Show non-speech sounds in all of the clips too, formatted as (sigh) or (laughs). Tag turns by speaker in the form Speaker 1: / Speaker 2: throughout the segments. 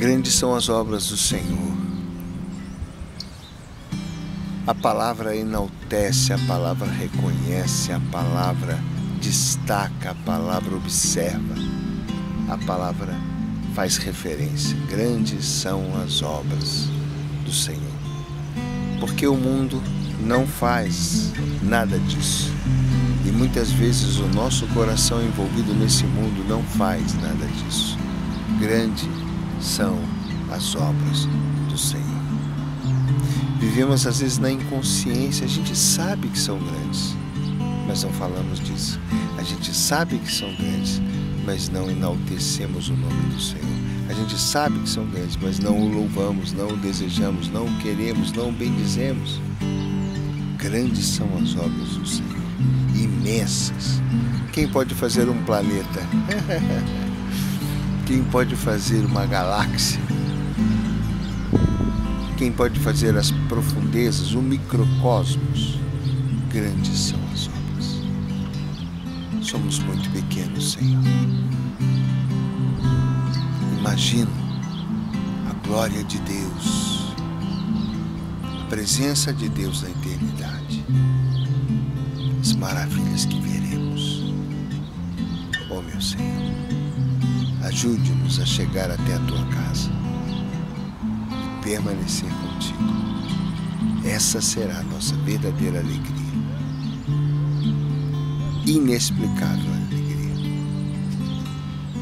Speaker 1: Grandes são as obras do Senhor. A palavra enaltece, a palavra reconhece, a palavra destaca, a palavra observa, a palavra faz referência. Grandes são as obras do Senhor. Porque o mundo não faz nada disso. E muitas vezes o nosso coração envolvido nesse mundo não faz nada disso. Grandes são as obras do Senhor. Vivemos às vezes na inconsciência, a gente sabe que são grandes, mas não falamos disso. A gente sabe que são grandes, mas não enaltecemos o nome do Senhor. A gente sabe que são grandes, mas não o louvamos, não o desejamos, não o queremos, não o bendizemos. Grandes são as obras do Senhor, imensas. Quem pode fazer um planeta? (laughs) Quem pode fazer uma galáxia? Quem pode fazer as profundezas, o microcosmos? Grandes são as obras. Somos muito pequenos, Senhor. Imagino a glória de Deus, a presença de Deus na eternidade, as maravilhas que veremos. Oh, meu Senhor, ajude-nos a chegar até a tua casa e permanecer contigo. Essa será a nossa verdadeira alegria. Inexplicável alegria.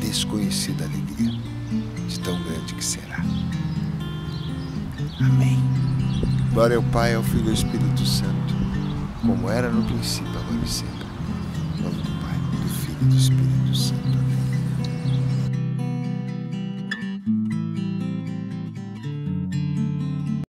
Speaker 1: Desconhecida alegria de tão grande que será. Amém. Glória ao Pai, ao Filho e ao Espírito Santo, como era no princípio, agora e sempre. Em nome do Pai, do Filho e do Espírito Santo. Amém.